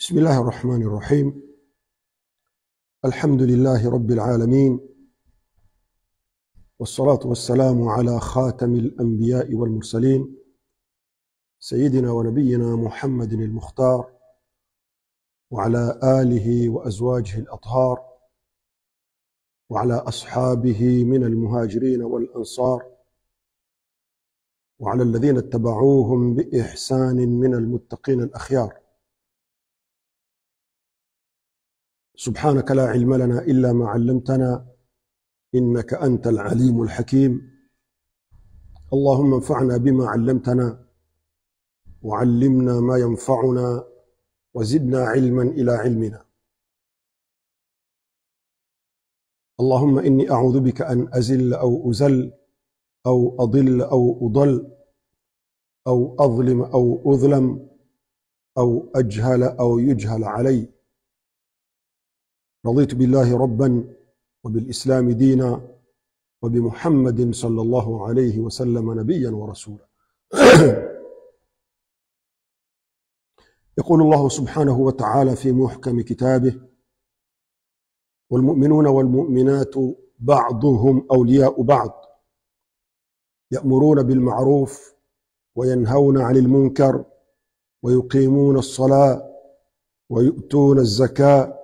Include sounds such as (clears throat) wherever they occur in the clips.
بسم الله الرحمن الرحيم. الحمد لله رب العالمين. والصلاة والسلام على خاتم الأنبياء والمرسلين. سيدنا ونبينا محمد المختار. وعلى آله وأزواجه الأطهار. وعلى أصحابه من المهاجرين والأنصار. وعلى الذين اتبعوهم بإحسان من المتقين الأخيار. سبحانك لا علم لنا إلا ما علمتنا إنك أنت العليم الحكيم. اللهم انفعنا بما علمتنا وعلمنا ما ينفعنا وزدنا علما إلى علمنا. اللهم إني أعوذ بك أن أزل أو أزل أو أضل أو أضل أو أظلم أو أظلم أو أجهل أو يجهل علي. رضيت بالله ربا وبالإسلام دينا وبمحمد صلى الله عليه وسلم نبيا ورسولا. (clears throat) يقول الله سبحانه وتعالى في محكم كتابه والمؤمنون والمؤمنات بعضهم أولياء بعض يأمرون بالمعروف وينهون عن المنكر ويقيمون الصلاة ويؤتون الزكاة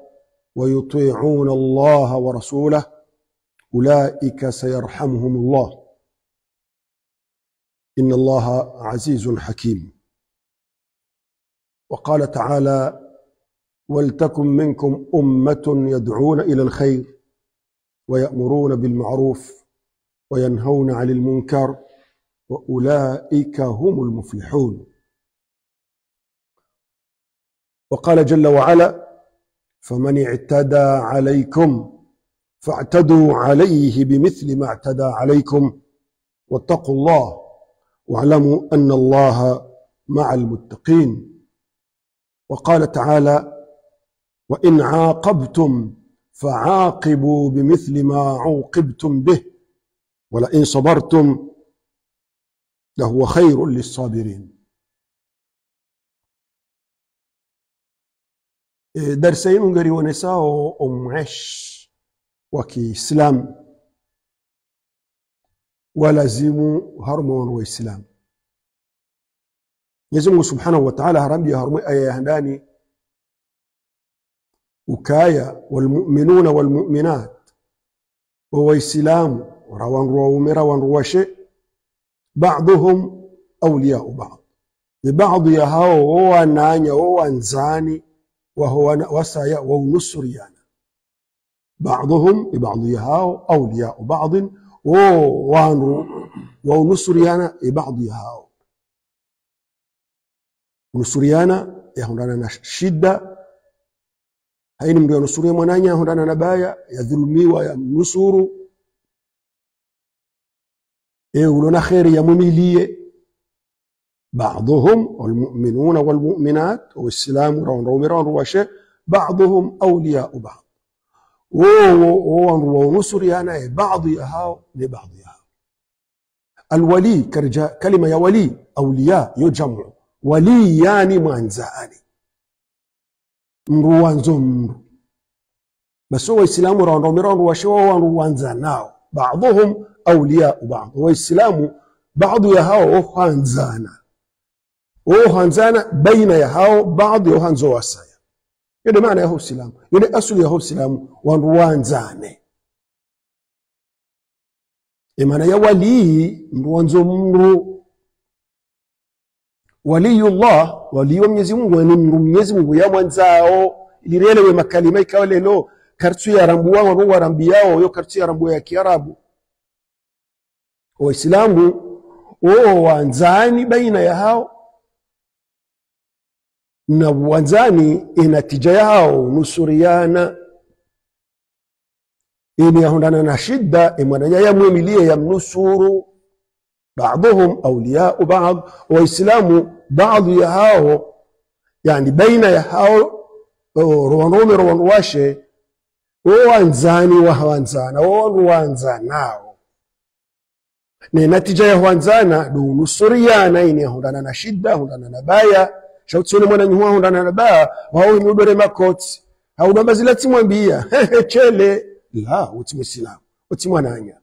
ويطيعون الله ورسوله أولئك سيرحمهم الله. إن الله عزيز حكيم. وقال تعالى ولتكن منكم أمة يدعون إلى الخير ويأمرون بالمعروف وينهون عن المنكر وأولئك هم المفلحون. وقال جل وعلا فمن اعتدى عليكم فاعتدوا عليه بمثل ما اعتدى عليكم واتقوا الله واعلموا أن الله مع المتقين. وقال تعالى وإن عاقبتم فعاقبوا بمثل ما عوقبتم به ولئن صبرتم لهو خير للصابرين. Darsa yenu ngariwonesao omwesh wa kiislamu walazimu harmon waislamu mwenyezi mungu subhanahu wataala harambia harumwe aya ya ndani ukaya walmuminuna walmuminat wawaislamu rawandu waume rawandu washe baduhum auliyau bad ni baadhi ya hao wowananya wowanzani wasaya waunusuriana baduhum ibadhi ya hao auliyau badin wo wandu waunusuriana ibadhi ya hao unusuriana yahundana na shida haini mndu yanusuria mwananya yahundana na baya yadhulumiwa yamnusuru ulona kheri yamwimilie بعضهم والمؤمنون والمؤمنات والسلام رون روشه بعضهم أولياء بعض. ونصر يعني بعض يهاو لبعض يهاو الولي كرجاء كلمة يا ولي أولياء يجمع ولي يعني مانزاني مروان زمر بس هو السلام رون رون وشوا وانروانزا ناو بعضهم أولياء بعض. هو السلام بعض يهاو خانزانا ohanzana baina ya hao baadhi wa wasaya. Yode maana ya uislamu yode asuli ya uislamu wanruwanzane imana ya walii mruwanzo mru waliyullah walii wa mwenyezi mungu ni mru mwenyezi mungu ya mwanzao. Ilirelewe makalima ikawa lelo kartu ya rambu wao wanru warambiyao yo kartu ya rambu ya kiarabu. Waislamu wao wanzani baina ya hao na wanzani inatija yao nusuriana. Ini yahundana na shida imwananya yamwimilie yamnusuru baadhuhum auliyau baad waislamu baadhi ya hao yani baina ya hao rowanrume rowanruwashe wowanzani wahawanzana wowanruwanzanao ni natija ya dunusuriana du nusuriana ini yahundana na shida hundana na baya mwana ba wao imudore makoti haudamba zila timwambia chele. La uti muislamu uti mwananya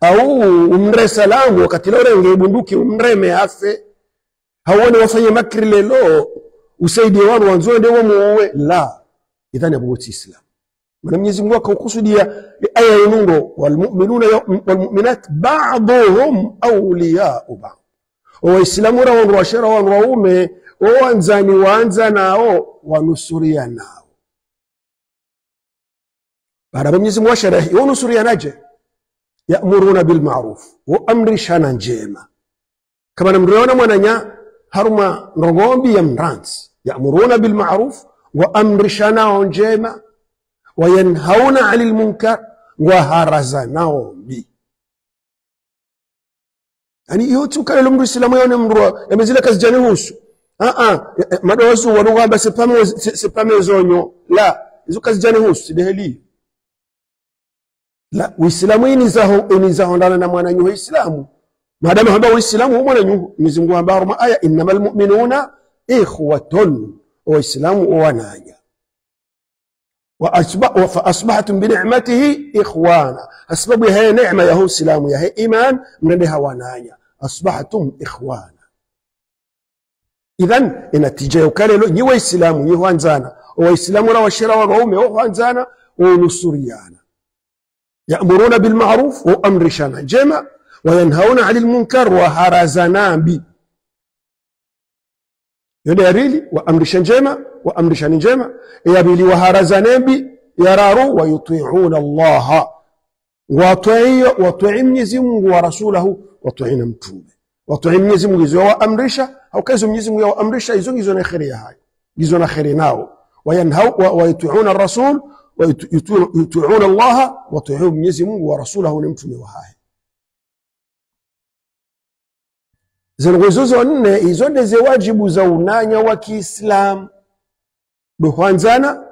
au umre salamu wakati lore ngeye bunduki umreme afe hauone wafanye makri lelo usaidie wanu wanzoe ndio muue. La idhani ya uti islam. Maana Mwenyezi Mungu akakusudia aya yenungo walmu'minuna walmu'minat ba'dhum awliya'u ba'd waislamu ra wandu washera wandu waume owanzani waanza nao wanusuria nao. Ya Mwenyezi Mungu asharahi wanusurianaje ya'muruna bil ma'ruf wa amrishana njema. Kama namriona mwananya haruma ndogombi ya mranzi ya'muruna bil ma'ruf wa amrishana njema. Wayanhauna anil munkar waharazanao mbi yani iyo tukalelo mndu islamu yone mndu yamezile kazi jani husu. Aa madosu wanugamba sepame sepame zonyo. La izo kazi jani husu sideheli la uislamu ini zaho ini zaho ndana na mwana nyuho islamu. Maadamu hamba uislamu mwana nyuho mizungu hamba ruma aya innamal mu'minuna ikhwatun. Waislamu wananya واصبح وأصبحت بنعمته إخوانا. أسباب هي نعمة يا هو سلام يا هي إيمان من لها ونايا أصبحتم إخوانا. اذا إن تجاو كاللو يو إسلام يو أنزانا. هو إسلام ولا وشرا وقوم يو أنزانا. ونصريانا يأمرون بالمعروف وأمر شانا جمع. وينهون عن المنكر وهرزنا بي عن المنكر وهرزنا بي يدريلي وأمر شان جمع وأمرشان njema ya bili waharazane bi yararu wa yuti'una Allah watii watii Mwenyezi Mungu wa rasulahu watii na mtume watii Mwenyezi Mungu hizo waamrisha au kazi Mwenyezi Mungu yaamrisha hizo hizo na khairi hayo hizo na khairi nao wayanhau wa yuti'una ar-rasul wa yuti'una Allah watii Mwenyezi Mungu wa rasulahu na mtume wa hayo zinguzo nne hizo ndizo wajibu za unanya wa Kiislamu. Duhwanzana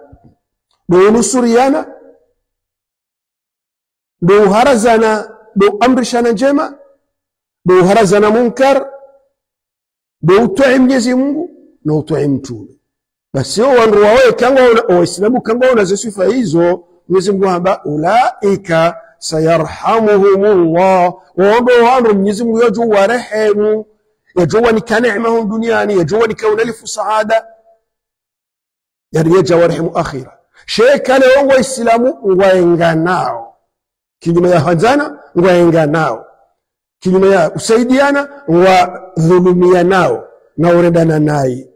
duunusuriana duuharazana duamrishana njema duuharazana munkar duutwai mwenyezi mungu na utwai mtume. Basi wandu wawe kanga waislamu kanga unazo sifa hizo mwenyezi mungu hamba ulaika sayarhamuhumullah. Waombe wandu mwenyezi mungu yajo warehemu yajo wanika neemahum duniani yajo wanika unalifu saada yariyeja warehemu akhira shekale wo waislamu ngwaenga nao kinyume ya hanzana ngwaenga nao kinyume ya kusaidiana ngwadhulumia nao na uredana naye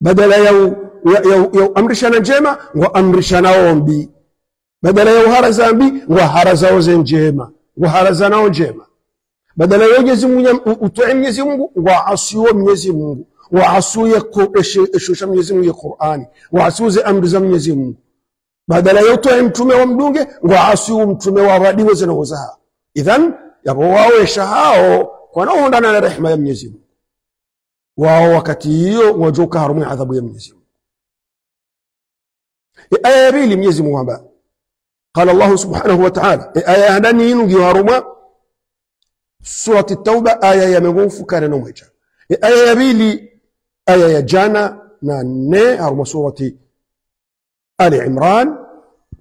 badala ya, ya, ya, ya amrishana njema ngwaamrishana ombi badala ya uharaza mbi ngwaharaza oze njema ngwaharaza nao njema badala ya Mwenyezi Mungu utoe Mwenyezi Mungu waasiwe Mwenyezi Mungu. Waasuye kushusha Mwenyezi Mungu ya Qur'ani. Waasuze amri za Mwenyezi Mungu. Badala ya utoe mtume wa mdunge waasiwe mtume wa wadiwe zinaozaha. Idhan yapo wao waoesha hao ndana na rehema ya Mwenyezi Mungu. Wao wakati hiyo wajoka harumu ya adhabu ya Mwenyezi Mungu. E, aya ya pili Mwenyezi Mungu amba qala Allah subhanahu wa ta'ala. E, aya ndani inu giharuma surati tauba aya ya megofu kana nomwecha aya ya pili aya ya jana na nne haruma surati ali imran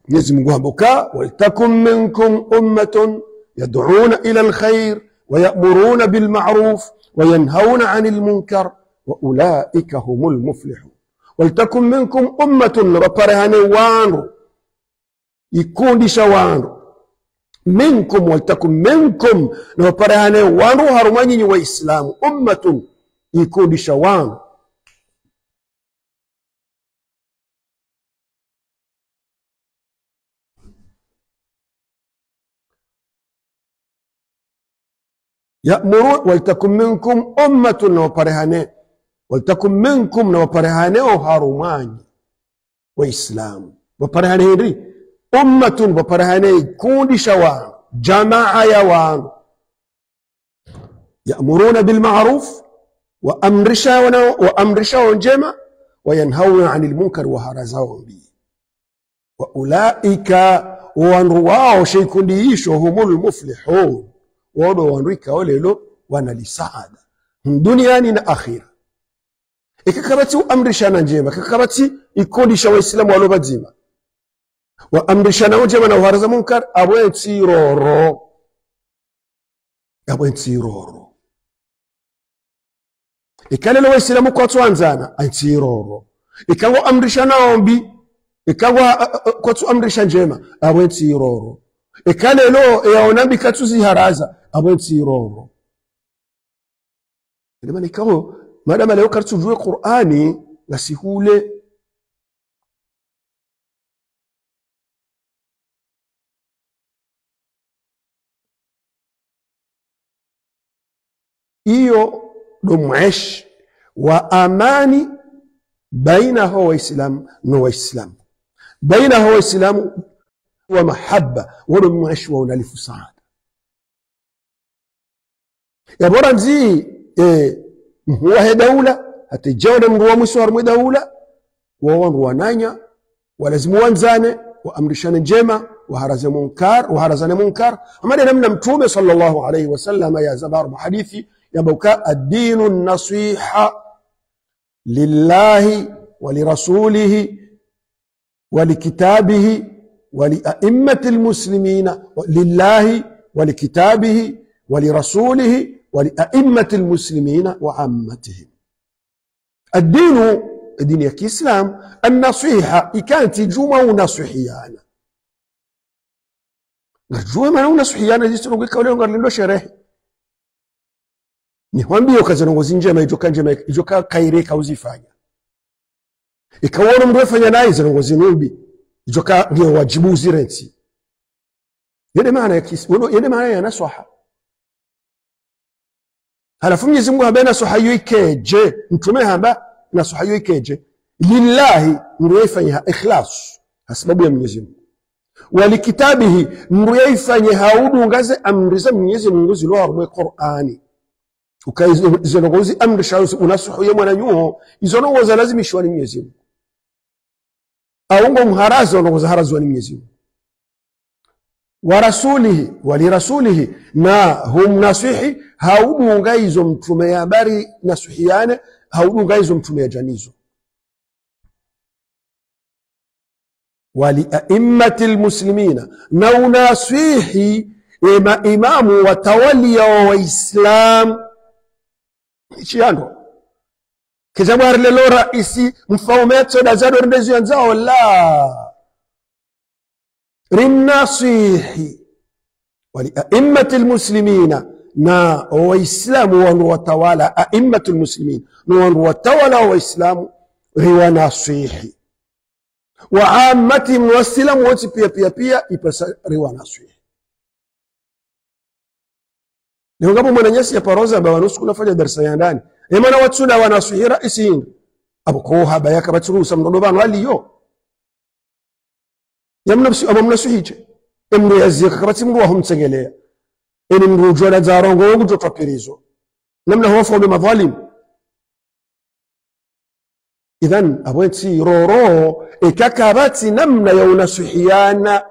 Mwenyezi Mungu ambuka waltakum minkum ummatun yad'una ila alkhair ويأمرون بالمعروف وينهون عن المنكر وأولئك هم المفلحون ولتكن منكم أمة ربرهان وانرو يكوندisha wandu منكم ولتكن منكم. نو پرهانه وانو هرمانين و إسلام. امت يكون شوان يأمروا ولتكن منكم أمة نوبرهانة ولتكن منكم نوبرهانة وهرمان وإسلام. وبرهانة هذي ummatun waparehane kundisha wandu jamaa ya wandu yamuruna bilmaruf waamrishao njema wayanhauna ani lmunkari waharazao mbii waulaika wandu wao sheikundi isho humu lmuflihun wodo wandu ikao lelo wana lisaada duniani na akhira ikakabati uamrishana njema kakabati ikondisha waislamu walo bazima waamrishana njema na uharaza munkar? Abwe tsiroro. Abwe tsiroro. Ikalelo waislamu kwatwanzana antsiroro ikangwa amrisha ombi ikangwa kwatsu amrisha njema abwe tsiroro. Ikalelo yaonambi katuziharaza abwe tsiroro. Ina maana ikawo madama leo kartujue qur'ani ngasihule iyo mwesh wa amani baina ho waislamu no waislamu baina ho waislamu wa mahaba wodo mwesh wa unalifu saada yabora nzi eh, mhuwahe daula hatijawda mndu wa mwiso harumwe daula wawandu wananya walazimu wanzane waamrishane njema waharaze munkar waharazane munkar amade namna mtume sallallahu alayhi wasallam ya zabar hadithi يبقى الدين النصيحة لله ولرسوله ولكتابه ولأئمة المسلمين لله ولكتابه ولرسوله ولأئمة المسلمين وعامتهم. الدين دين الإسلام النصيحة كانت جمع نصيحيانا جمع نصيحيانا دي سنقول لك ولو لي شرحي nikwambie ukazanongozi njema ijoka njema ijoka kaireka uzifanya. Ikawona mndu wefanya naye zanongozi nubi ijoka ndio wajibu uzirensi. Yede maana ya kisi yede maana ya naswaha. Halafu Mwenyezi Mungu ambaye naswaha hiyo ikeje mtume hamba naswaha hiyo ikeje. Lillahi mndu yefanya ikhlas sababu ya Mwenyezi Mungu. Walikitabihi mndu yaifanye haudungaze amri za Mwenyezi Mungu zilo harumwe Qur'ani ukaizonongozi amri shayo unasuhu ye mwana nyuho lazima lazimishwa ni Mwenyezi Mungu. Aungo mharazi onongoza harazwa ni Mwenyezi Mungu. Wa rasulihi walirasulihi na hum nasihi haudunga izo mtume ya habari nasuhiane haudunga izo mtume ya janizo. Waliaimmati lmuslimina. Na unaswihi maimamu watawalia wa waislam ichiyando kijamwarilelo raisi mfaumetso dazadorndezo yanzao la rinnasihi waliaimmati lmuslimina na waislamu wandu watawala aimmatu lmuslimin na wandu watawala wa waislamu riwanasihi waamatihim wasilamu wote pia pia pia ipasa riwanaswi niongapo mwananyasi ya paroza ba wanusu kunafanya darasa ya ndani emana watsula wanaswihira isinga abo koha bayaka batsurusa mndodo banu aliyo yamnafsi abo mnasuhije emndo yazika kabatsi mndu waho mtsengelea eni mndu ujwala za rongo wangu jotwa pirizo namna huwa faudu madhalim idhan abwetsi roro ekakabatsi namna ya unasuhiana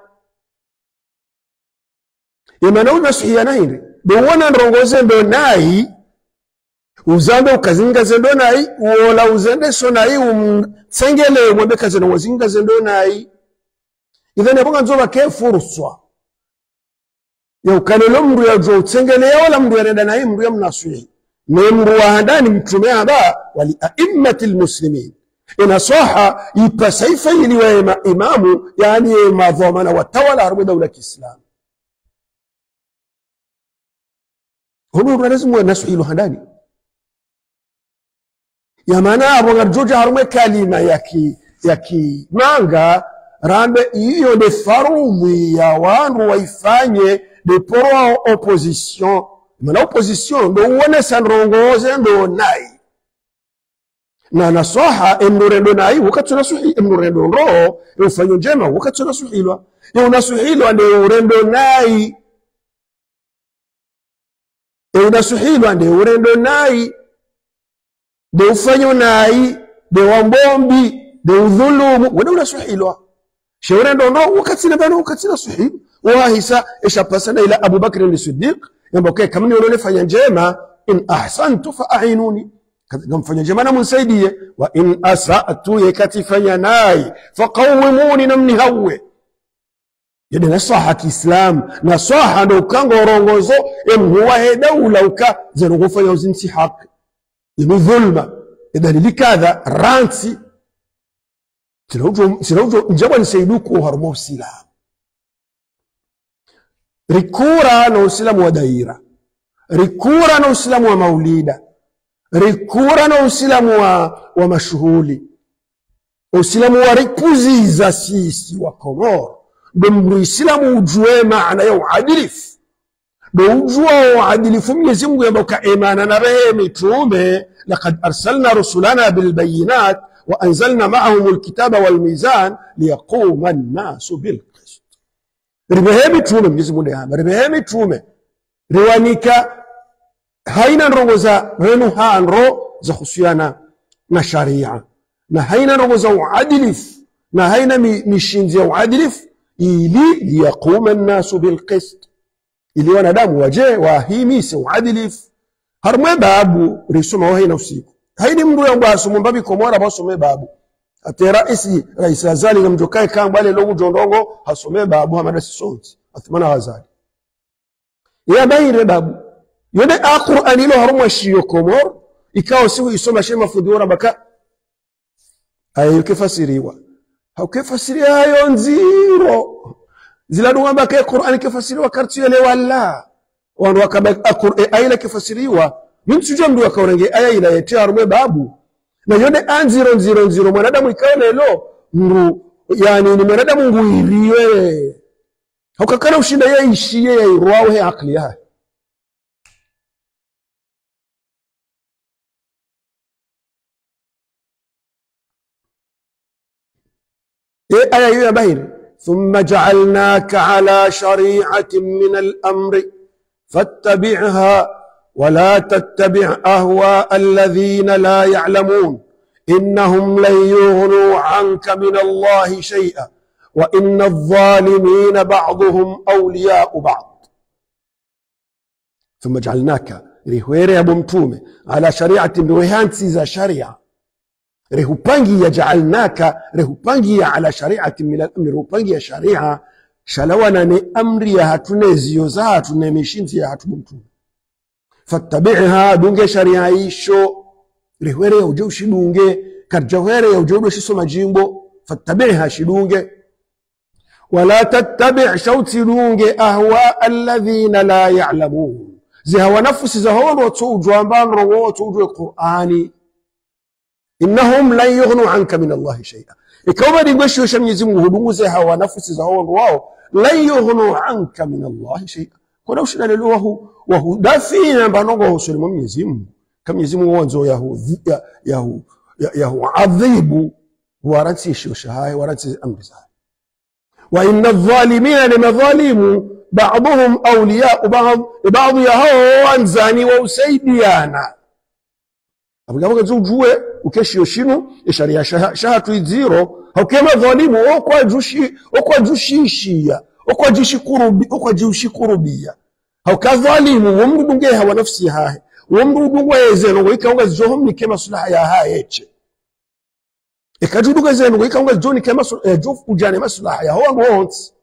imana unasuhiana hindi bewona ndongoze ndo nayi uzambe ukazingaze ndo nayi uola uzende so nayi umtsengele mwembe kaze wazinga wazingaze ndo nayi idhan yabonga nzoba ke furswa ya ukalelo mndu ya jo utsengele wala mndu yanenda nayi mndu ya mnasuhi ne mndu wa handani mtume aba wali aimmati lmuslimin inasoha ipasaifa iliwe imamu yani madhamana watawala harumwe daula kiislamu hunu lazima nasuhilu handani ya maana abo ngarjoja harumwe kalima yaki manga rambe iyo de farumwi ya wandu waifanye de poro opposition. Mana opposition ndo uone sanrongoze ndo nai. Na nasoha emnurendo nai wakati unasuhi emnurendo roho ufanye njema wakati unasuhilwa. Ya unasuhilwa ndio urendo nayi e nde urendo nai de ufanyo nai de wambombi de udhulumu. Wena unasuhilwa she urendo no wakati na bana wakati nasuhilwa wahisa eshapasana ila Abu Bakr as-Siddiq yambo ke kamni ulole fanya njema in ahsantu fa ainuni. Mfanya jema na munsaidie. Wa in asatu yekatifanya nai. Faqawimuni namnihawe yede nasaha kiislam nasaha ndo ukanga orongozo emhuwahe daula uka zenokufanya uzinsi haki inu dhulma edalili kadha ransi. Sinaujo njabwa nisaiduku haruma usilamu rikura na usilamu wa daira. Rikura na usilamu wa maulida. Rikura na usilamu wa, wa mashuhuli. Usilamu wa rikuziza sisi wa komoro ndo mndu isilamu ujue maana ya uadilifu ndo ujua uadilifu mwenyezi mungu yamba ukaemana na rehe mitume lakad arsalna rusulana bilbayinat waanzalna maahum lkitaba walmizan liyaquma nnasu bilqist ribehe mitume mwenyezi mungu yamba ribehe mitume riwanika haina nrongo za renu hanro za husiana na sharia na haina nrongo za uadilifu na haina mishinzi ya uadilifu ili liyaquma nnasu bilqist. Ili wanadamu waje wahimise uadilifu harumwe babu risoma wa haina usiku. Haini mndu yangu asumu mbabi komora basome babu. Ate raisi raisi azali na mjokae kamba ale logu jondongo hasome babu hamada sisonti athumana wazali. Ya bayire babu yone a qur'ani ilo harumwa shiyo komor ikawa siku isoma shema fudiora baka ayo kefasiriwa haukefasiria hayo nziro. Ziladungamba ke qur'ani kefasiriwa kartiyele walla wandu wakaba ayila kefasiriwa mintsujo mndu akaorenge aya ila yete harume babu. Na yone anziro nziro nziro mwanadamu ikawa lelo mndu yani ni mwanadamu nguiriwe. Haukakana ushinda yaishiye yairwawe akli yahe إيه آية يا بهير. ثم جعلناك على شريعة من الأمر فاتبعها ولا تتبع أهواء الذين لا يعلمون. إنهم لن يغنوا عنك من الله شيئا وإن الظالمين بعضهم أولياء بعض. ثم جعلناك ريهوير يا بمتومة على شريعة بوهانتي ذا شريعة. Rehupangia jaalnaka rehupangia ala shariati min alamri rehupangia sharia shalawana ne amri ya hatune ziyo za hatune mishinzi ya hatu mtume. Fattabiha dunge sharia isho. Rehwere ya uje ushidunge karjahwere ya uje udoshisoma jimbo. Fattabiha shidunge wala tattabi shauti dunge ahwa alladhina la ya'lamun. Zihawa nafsi za watu tujwe qur'ani إنهم لن يغنوا عنك من الله شيئا. إكوبر يقول شم من هدوم زيها ونفس زيها ونواو لن يغنوا عنك من الله شيئا. كنو شنا للوهو. وهو دافين بانوغو سلمم يزمو كم يزمو وانزو يهو يهو يهو عذيب. ورانسي شو شهاي ورانسي أمر زهاي وإن الظالمين لما ظالموا بعضهم أولياء بعض بعض يهو وانزاني وسيديانا يعني. Avugavuga zujue ukeshi shinu esharia shaha iziro haukema dhalimu okwa jushi okwa jushishia okwa jishikurubi okwa jishikurubia hauka dhalimu womdu dunge hawa nafsi hahe. Womdu dungwa yezeno wika unga zohom ni kema sulaha ya haeche ekajuduga zeno ngo ikaunga zoni kema jof ujane maslaha ya hawa wants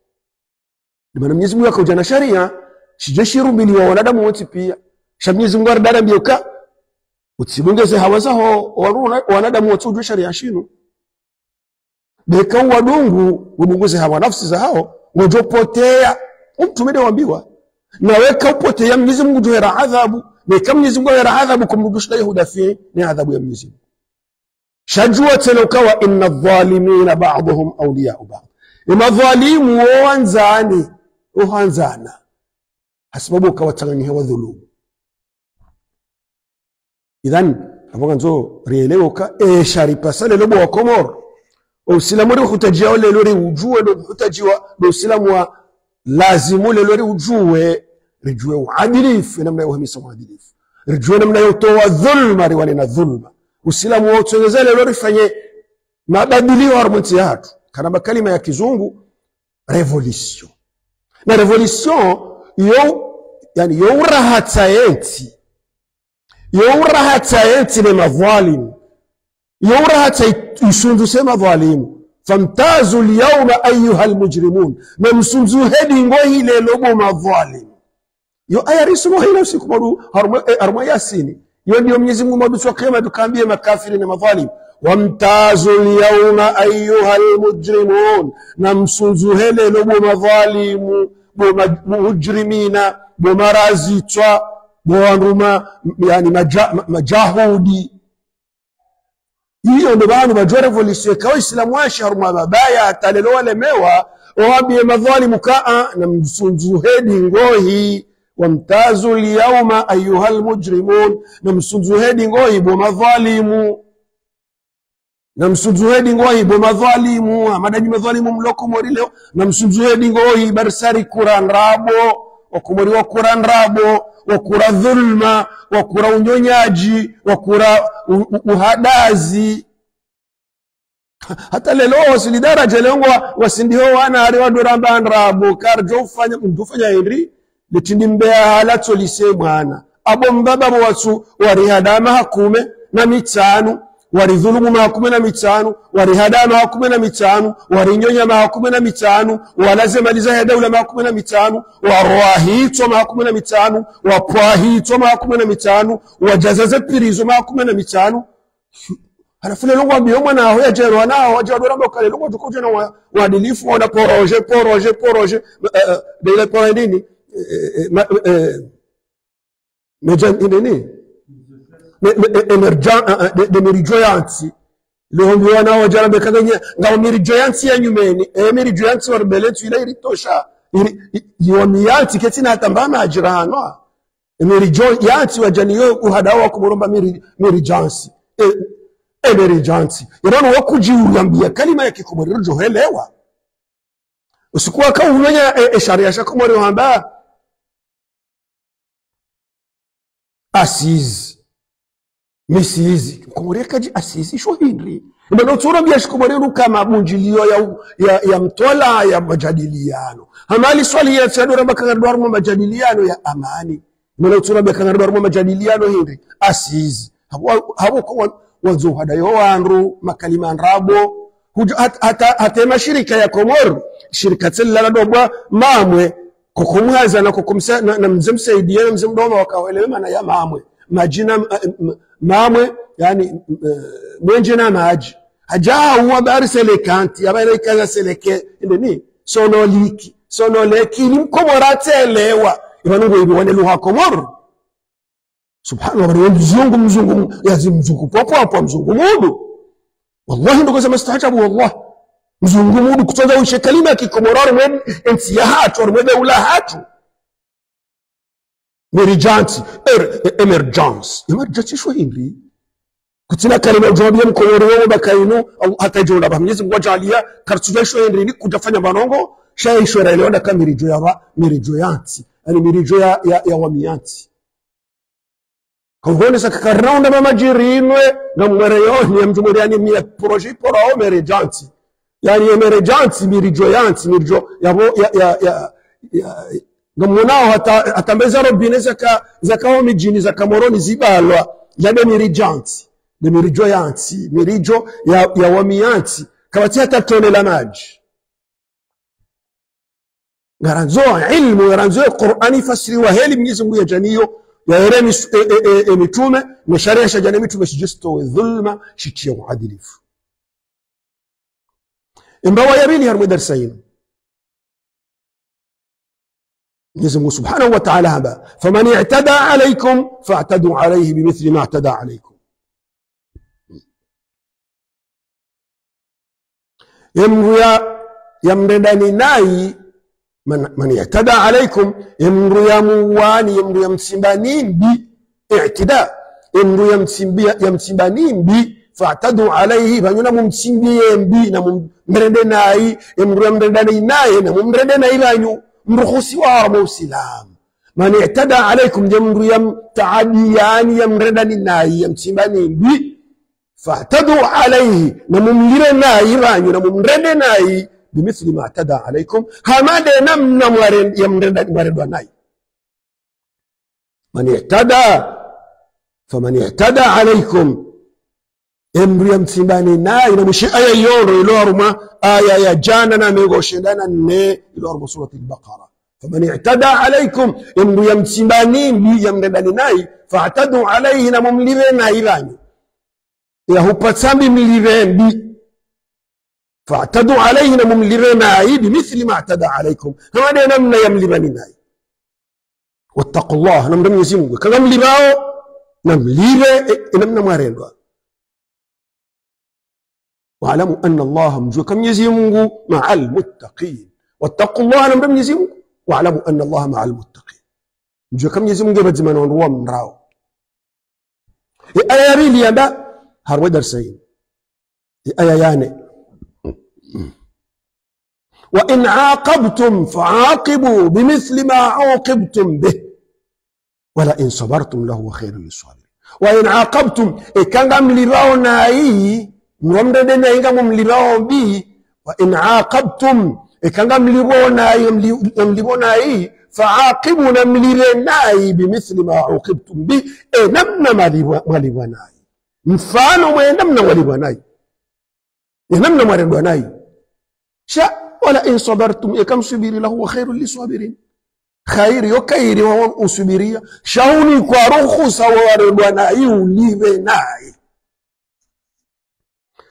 dimana Mwenyezi Mungu akaujana sharia shijeshirubili wa wanadamu wote pia. Shamnyezi Mungu ardada mbioka utsibungeze hawazaho wanadamu watsujwe sharia shinu. Beka wadungu udunguze hawa nafsi za hao wajopotea umtumede wambiwa naweka upotea mnyezi mungu johera adhabu. Neka mnyezi mungu ahera adhabu kumrudushila yahuda fi ni adhabu ya mnyezi shajua tena ukawa inna dhalimina ba'dhum awliya'u ba'd. Imadhalimu wanzani uhanzana hasibabu ukawachanganyia wadhulumu idhan nzo rielewoka esharipasa lelo bwa Komor. Usilamu ri hutajia lelo ri ujue lo hutajiwa lo usilamu wa lazimu lelo ri ujue. Rijue uadilifu namna ya uhamisa uadilifu rijue namna ya utoa dhulma riwale na dhulma. Usilamu wa utengeze lelo rifanye mabadilio harmonti yatu kana makalima ya kizungu revolution. Na revolution yo yani yo urahatsa yenti youra hata yentine madhalim. Youra hata isunduse madhalimu famtazu lyauma ayuha lmujrimun namsunzuhedi ngohi lelobo madhalim. Yo aya risimo hina usiku madu haruma yasini. Yo ndio mwenyezi mungu madutswa kema tukaambie makafiri na madhalim. Wamtazu lyauma ayuha lmujrimun namsunzuhe lelobo madhalimu bo mujrimina bo marazitswa bo wandu yani maja, majahudi. Iyo ndo bantu bajua revolution ikawa islamu washe haruma babaya atalelo walemewa owambie madhalimu kaa na msunzuhedi ngohi wamtazu lyauma ayuha lmujrimun na msunzuhedi ngohi bo madhalimu. Na msunzuhedi ngohi bo madhalimu amadaji madhalimu mlokomori leo. Na msunzuhedi ngohi barsari kuran rabo okumori wa kuran nrabo wakura dhulma wakura unyonyaji wakura uhadazi. Hata lelo wasili daraja lengwa wasindiho wana ari wadoramba nrabo karjo ufanya mtu ufanya henri litindi mbea halatso lise mwana. Abo mbaba bo watu warihadama hakume na mitano mara kumi na mitano walihadaa mara kumi na mitano walinyonya mara kumi na mitano walaze maliza ya daula kumi na mitano warwahitwa kumi na mitano wapwahitwa kumi na mitano wajazaze pirizo mara kumi na mitano. Halafu lelo ngwambio mwana aho yajerwa nao ajawadoramba ukalelo tukuje na waadilifu wana poroje poroje poroje. Bele pora nini? Meja nini demirijoyansi lihombiwa nao jarambe nga ngao mirijoyansi ya nyumeni e mirijoyansi warbelentu ila iritosha yomiyansi ketina hatambana ajirahanwa mirijoyansi wajaniyo uhadawa kumuromba mirijansi e mirijansi irano wakujiurambia kalima ya kikomori rijohelewa usikuwa kaumenya e sharia shakomori wamba asizi misizi komori asizishwa sho hindri mbano tsura bia shikomori kama mabunjilio ya, ya, ya mtola ya majadiliano. Hamali swali ya tsadora bakanga mu majadiliano ya amani. Kanga mu majadiliano hindri asizi hawa kwa ko wanzo hadayo wanru makalima nrabo hata mashirika ya komor shirika tsella na dobwa mamwe kukumuhaza na kukumse na, mzee msaidia na mzimu doma wakawelewe mana ya mamwe. Majina mamwe yani mwenje na maji. Haja huwa bari selekanti abare kaza seleke ndeni sonoliki. Sonoleki ni mkomorate elewa ibanungu ibi wane luha komor subhanallah bari mzungu mzungu yazi mzungu popo hapo mzungu mudu. Wallahi ndo kusema stahajabu wallahi. Mzungu mudu kutoza ushe kalima kikomororo mwe ensi ya hatu mwe daula hatu merijanti er, emergence. Shو hindri kutina kalima jawabia mkomori wao bakainu hata jona ba. Mnyezi mwa jalia kartuja shو hindri ni kutafanya banongo shay shora ile onda kama mirijo ya ba mirijo yanti yani mirijo ya, ya, ya wamiyanti kangone saka raunda mama jirinwe na mwere yoni ya mjumuri yani mia proje pora o merijanti. Yani emergence mirijo yanti mirijo ya ya ya, ya, ya ngamunao hata atambeza robine zaka zakao mijini za kamoroni zibalwa. Yabe mirijanti ni mirijo yanti mirijo ya, ya wamiyanti kabati hatatonela tone la maji ngaranzoa ilmu ngaranzoa qur'ani ifasiriwa heli mwenyezi Mungu ya janiyo ya eremi e, e, e, mitume na sharia shajana mitume shijisto dhulma shitia uadilifu. Imbawa ya bili harmu يزم سبحانه وتعالى هذا. فمن اعتدى عليكم فاعتدوا عليه بمثل ما اعتدى عليكم. امرؤ يمدني ناي من من اعتدى عليكم امرؤ يموان امرؤ يمسبانين باعتداء امرؤ يمسبانين ب فاعتدوا عليه. فانا ممسبيين بي نمدني ناي امرؤ يمدني ناي نمدني ناي مرخوسي وارمو سلام. من اعتدى عليكم جمر يعني يم تعديان يم ردن الناي يم تباني بي. فاعتدوا عليه نمم لرناي راني نمم ردناي بمثل ما اعتدى عليكم هما دينام نمارين يم ردن بردناي من اعتدى فمن اعتدى عليكم emri ya mtsimbani naye na mwishe aya yoro ilo aruma aya ya jana na megoshendana ne ilo aruma surati al-baqara. Faman ihtada alaikum emri ya mtsimbani mbi ya mdandani naye fa'tadu alaihi na mumlive na ilani. Ya hupatsambi mlive mbi. Fa'tadu alaihi na mumlive naye bimithli ma atada alaikum kama de namna ya mlivani naye wattaqullah namda Mwenyezi Mungu. Kama mlivao na mlive namna mwarendwa واعلموا أن الله مجو كم يزيمه مع المتقين. واتقوا الله لم رم يزيمه. واعلموا أن الله مع المتقين. مجو كم يزيمه قبل زمان ونروى من راو. إيه، الآية ريل يا با. هارو درسين. آية ايا يعني وإن عاقبتم فعاقبوا بمثل ما عوقبتم به. ولئن صبرتم له خير للصابرين وإن عاقبتم إيه كان قام لي نايي ngomdede na inga mumlibao bi wa in aqabtum ikanga mlibona mlibona hii faaqibu na mlile nai bimithli ma uqibtum bi e namna mwalibwa nai mfano mwe namna mwalibwa nai e namna mwalibwa nai sha wala in sabartum ikamsubiri lahu khairul lisabirin khairi yo kairi wa usubiria shauni kwa ruhusa wa warebwa nai ulive nai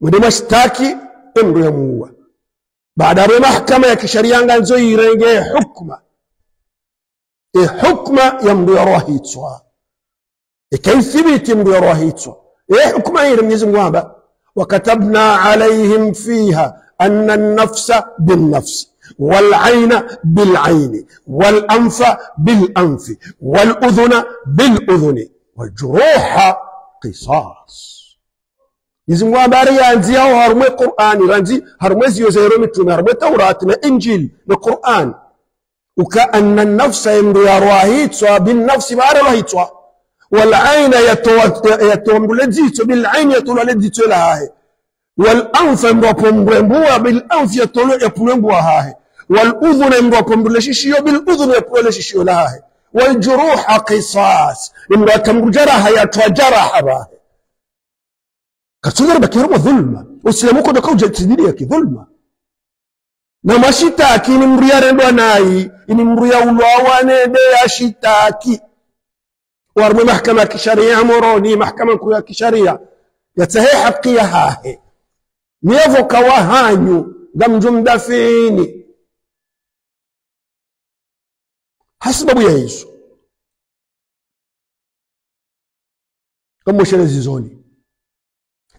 mwende mashtaki emru ya muua baada ya mahakama ya kisharia nganzo irenge hukma e hukma ya mndu ya rohitswa ikaithibiti mndu ya rohitswa e hukma ile Mwenyezi Mungu amba wakatabna alaihim fiha anna an-nafsa bin-nafsi والعين بالعين والأنف بالأنف والأذن بالأذن والجروح قصاص izi ngwambare yanziyaho harumwe qur'ani ranzi harumwe ziyo zero mitume harumwe taurati na injili na qur'ani ukaanna nafsa yendu yarwahitswa binafsi bararwahitswa walaina yatombule dzitso bilaini yatolwale dzitso elahahe walanfa yendu apombwembua bilanfi yapulwembua hahe. Waludhuna yendu apombule shishiyo biludhuni yapulwale shishiyo lahahe waljuruha qisas yendu atambujaraha yatwa jaraha bahe katugera bakiramo dhulma. Usilamu ko doka ujatidiri ya kidhulma na mashitaki ni mru yarendwa nai ini mru ya shitaki warme mahkama ya kisharia moroni mahkama kuu ya kisharia. Yatahe haki ya hahe. Nievo kawahanyu gamju mdafini hasibabu ya hizo kamoshele zizoni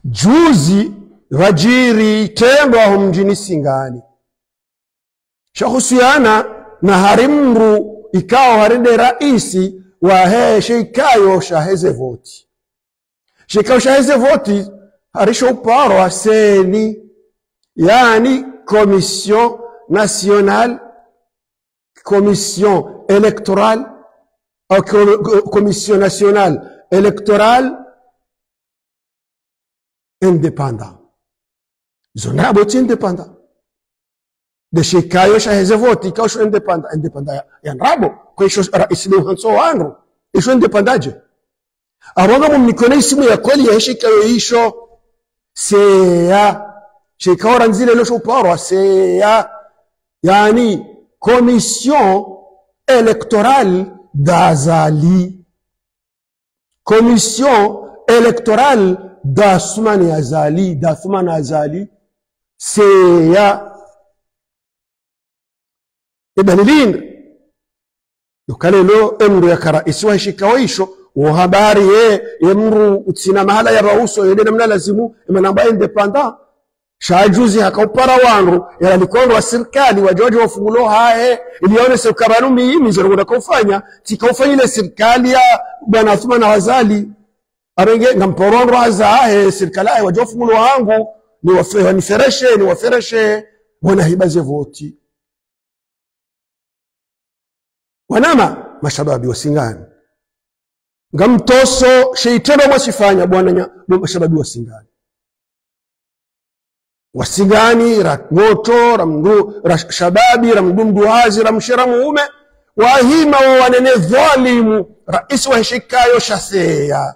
juzi vajiri tembo aho mjini Singani. Shahusiana na harimru ikao haride raisi wahe sheikayo shaheze voti sheikayo shaheze voti harisho uparo wa seni yani commission nationale commission électorale commission nationale électorale indépendant. Ils ont un ti indépendant. De shikayo shaheze voti ikawa sho indépendant indépendant ya, nrabo kwa isho ni hanso wanru isho indépendaje abanga mumnikone isimu ya kweli ya shikayo isho seya shikayo ranzile lo shoparo seya yani commission électorale d'Azali. Commission électorale d'Asman Azali Dasman Azali seya ibanilin yokalelo emru yakara isiwa shikawaisho wo habari ye emru utsina mahala ya bauso yende namna lazimu emanamba independa shajuzi hakaupara wangu yala likondo wa serikali wajojo wafungulo hae ilione sekabanu mimi zero kufanya tikaufanya ile serikali ya bwana Athman Azali arenge ngamporondo ahe serikali ahe wajofumulo wangu. Ni niwafereshe wanahibaze voti. Wanama mashababi wasingani. Ngamtoso sheitendo mwasifanya bwana mashababi wasingani wasingani ra moto ra mndu ra shababi ra mdumduhazi ra mshira muume. Wahima wawanene dhalimu rais wa shikayo shaseya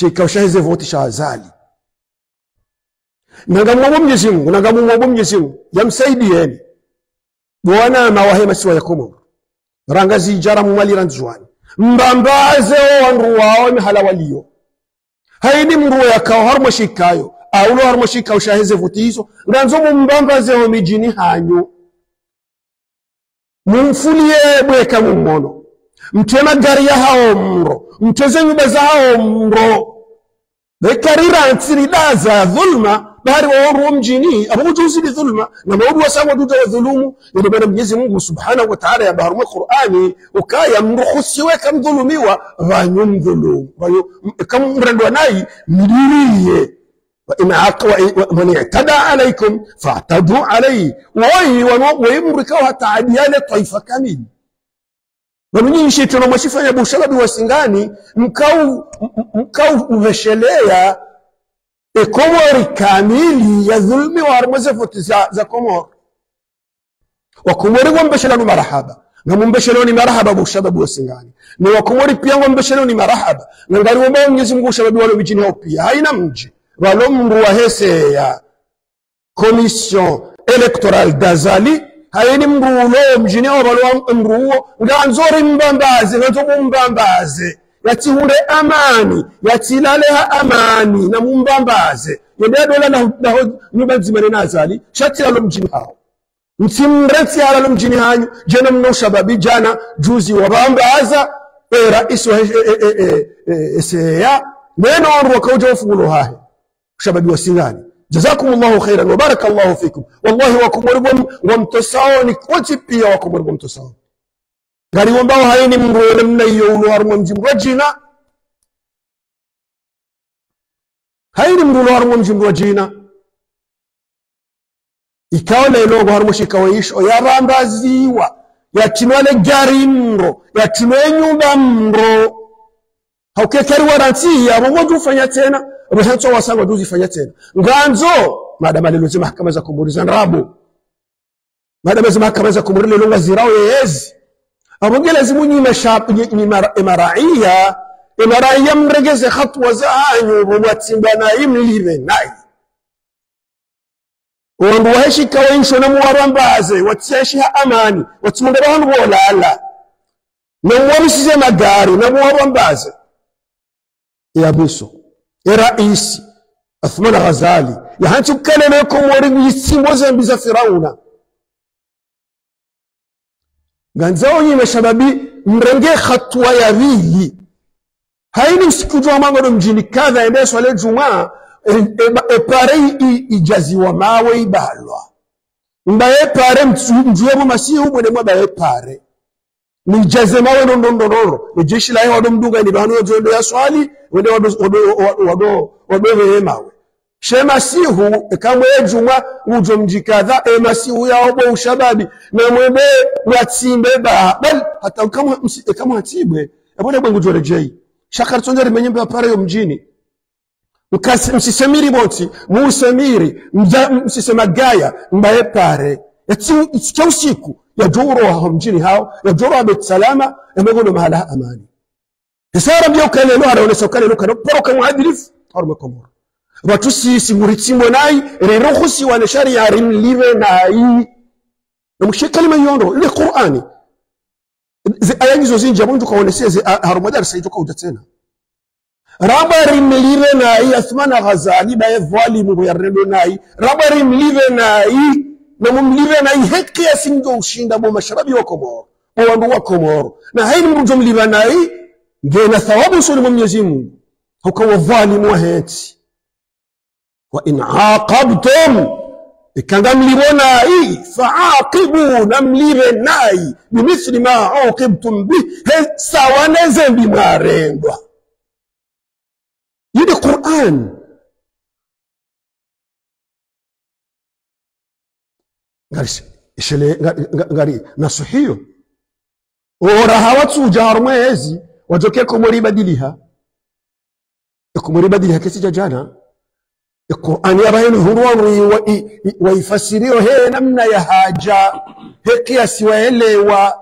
shikayo shaheze voti shazali nangamwomba Mwenyezi Mungu nangamwomba Mwenyezi Mungu yamsaidieni bwana mawahema siwa ya komo ranga zijara mumalira nzwani mbambaze wandu wao mihala waliyo. Haini mruo yakao harimo shikayo. Aulo harimo shikayo shaheze voti hizo. Nganzo mumbambazeho mijini hanyu. Mumfulie bweka mummono mtema gari ya hao mro. Mteze nyumba za hao mro bekarira nsiri daza dhulma bahari waoru mjini abujuzi ni dhulma na maudu wasango duta wa dhulumu ndio maana Mwenyezi Mungu Subhanahu wa Ta'ala ya baharu Qur'ani ukaya mruhusiwe kam dhulumiwa vanyu mdhulumu vanyu kam mrandwa nai mdiriye وإن عق ومن اعتدى عليكم فاعتدوا عليه وي ويمركوها تعديان طيفة كامل vanunyi shitano mwashifanya busharabi wasingani mkau mkau uveshelea ekomori kamili ya dhulmi warmoze foti za, za komor. Wakomori ni marahaba. Ngamumbesheloni marahaba bushababi wasingani. Ni wakomori pia ngombesheloni marahaba. Ngangari womba mwenyezi mungu ushababi walo mijini hao pia haina mji. Walo hese ya commission electoral dazali hayini mrulo mjini obalwa mruo nganzori mbambaze nganzo mumbambaze yatihule amani yatilaleha amani na mumbambaze yende dola na naho nyumba nzima nazali shatilalo mjini hao msimreti halalo mjini hanyu jena mno shababi jana juzi wabambaza e rais wa eseya neno wakauja ufungulo hahe shababi wasingani jazakum llahu khairan wabaraka llahu fikum. Wallahi wakumoribom wamtosaoni koti pia wakumoribom mtosaoni. Ngari wombao hayini mruele mna iyo ulo harumwe mji mrwa jina. Hayini mrulo harumwe mji mrwa jina. Ikawa nailogo harimo shikawe isho yarambaziwa yatinwale gari mro yatinwe nyumba mro. Haukekeri waranti yabo dufanya tena abahanso wasanga duzifanya tena. Nganzo madama lelo zima mahakama za kumuriza nrabo madama zi mahakama za kumuri lelo ngazirao yezi abongela zimunyima shap nyima imaraia imaraia mregeze hatwa za anyu bumwatsimba na imlive nayi wandu waheshika wensho na muwarambaze watseshiha amani watsimunda bahantu bolala namuwabisize magari namuwarambaze yabiso eraisi athman ghazali yahanti kukaleleko mori yisimbo zembi za firauna. Nganzao nyime shababi mrenge hatua ya vili haini msikujwa mangodo mjini kadha ende swale juma epare ijaziwa mawe ibalwa. Mbaye pare mjuemo masihu mwene mwa baye pare nijaze mawe ndondondororo nijeshi la wado mdunga ni bahanu yojondo ya swali wende wado wado wado mawe. She masihu ekamwe juma ujo mjikadha e masihu ya obo ushababi. Na mwebe watsimbe ba bal hata kama ya hatibwe abone bwangu jorejei shakar tonja rimenyembe pare yo mjini. Msisemiri boti musemiri msisema gaya mbaye pare. Yatsikia usiku yajoro wa mjini hao yajoro abet salama yamegono mahala amani. Hisara mbio kalelo haraonesa kalelo kano poroka muadilifu haruma komoro watu sisi muritsimwe nai rero khusi wane sharia rimlive nai. Namushe kalima yondo ile qur'ani. Aya ngizo zinja bundu zi haruma darasa sayiduka udatena raba rimlive nai athmana ghazali baye dhalimu yarendo nai. Raba rimlive nai na mumlive nai heki asingo ushinda bo masharabi wa komoro bo wandu wa komoro. Na haini mrujo mliva nai ngena thawabu suli mwenyezi Mungu hukawa dhalimu wa heti. Wa in aqabtum ikanga mlivo nai faaqibu na mlive nai bimithli ma uqibtum bih sawa marendwa mwarendwa Qur'an ngari nasuhiyo ora hawatsuja harumwe hezi wajoke komoribadiliha ikumuribadiliha kesi jajana Qur'ani yabaye wa, waifasirio he namna ya haja. He kiasi waelewa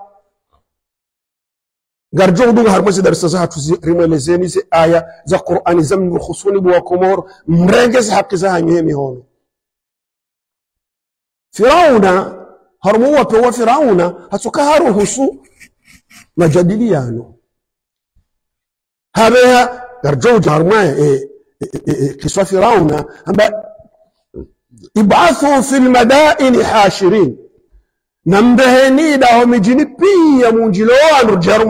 garjo udunga har mwezi darasa za hatu rimwelezeni ze aya za Qur'ani za mrukhusuni bwa komor mrenge hakiza haki za mihono Firauna harmu wape Firauna hasuka haruhusu. Majadiliano. Habeha garjo harumaya e, kiswa Firauna amba ibathu fi lmadaini hashirin. Nambeheni daho mijini pia munjilo wanu jaru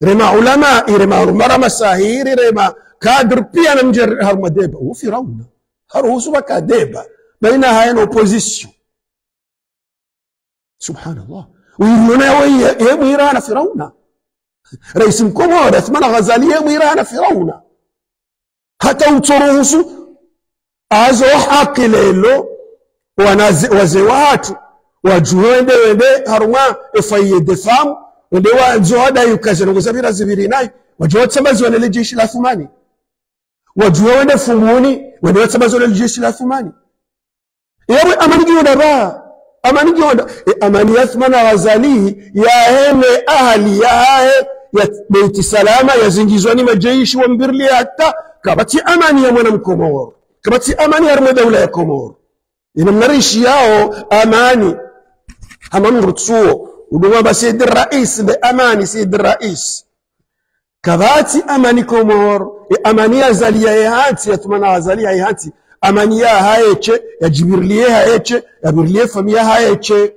rema ulama irema rumara masahiri rema kadr pia namjer haruma deba. U Firauna haruhusu bakadeba baina haya na opposition subhanallah uyirona yawe mwirana Firauna rais mkomoro Athman Ghazali mwirana Firauna hata uturuhusu azo haki lelo wazee watu wajue wende wende haruma efaye defamu wende wazo hada yukaze ngo zabira zibiri nayo wajue watsambazi wanele jeshi la Thumani wajue wende funguni wende watsambazi wanele jeshi la Thumani yawe amani gionda ba amani gionda e, amani yathmana Ghazali ya ahali ahli ya Beiti Salama yazingizwa ni majeishi wa mbirli hata kabati amani ya mwana mkomoro. Kabati amani ya daula ya Komoro. Inamnarishi yao amani. Hamamrutsuo uduma ba rais be amani sayyid rais. Kabati amani Komoro. E amani ya zalia ya hati ya tumana zalia ya hati amani ya haeche ya jibirliye haeche ya birliye famia haeche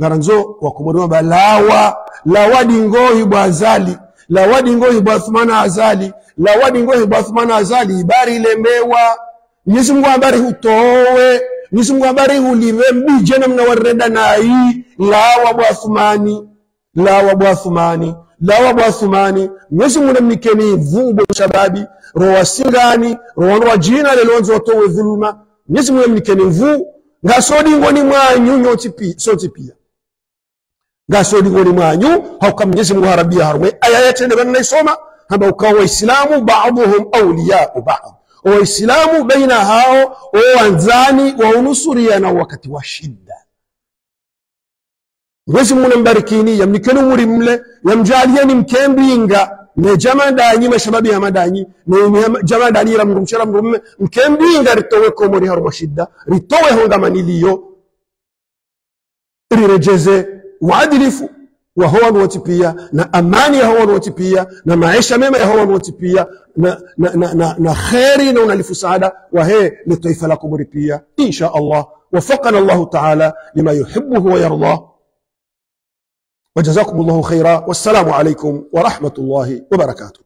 ngaranzo wa Komoro ba lawa lawa dingohi bwazali lawa bwa azali lawa bwa bwathmana azali ibari lemewa Mwenyezi Mungu habari hutowe Mwenyezi Mungu habari hulive mbije namna wareda nai lawa bwathmani lawa bwathmani lawa bwathmani mwezi muna mnikeni vubo shababi rowa singani rowa nwa jina lelonzo watowe dhuluma mwezi muna mnikeni vu ngasodi ngoni mwanyu nyoti soti pia. Ngasodi ngoni mwanyu hauka mwezi Mungu harabia harwe aya yatende banna isoma haba ukawa waislamu ba'dhum awliya'u wa waislamu baina hao wanzani waunusuriana wakati wa shida mwezi muna mbarikini yamnikeni muri mle yamjalieni mkembinga ne jama danyi mashababi ya madanyi ne jama danyi ramrumshara mrumme mkembinga ritowe komori harwa shida ritowe hongamaniliyo rirejeze uadilifu wa hawa wote pia na amani ya hawa wote pia na maisha mema ya hawa wote pia na, na, na, na, na kheri na unalifu saada wa he ni taifa lako pia insha Allah وفقنا الله تعالى لما يحبه ويرضاه وجزاكم الله خيرا والسلام عليكم ورحمة الله وبركاته.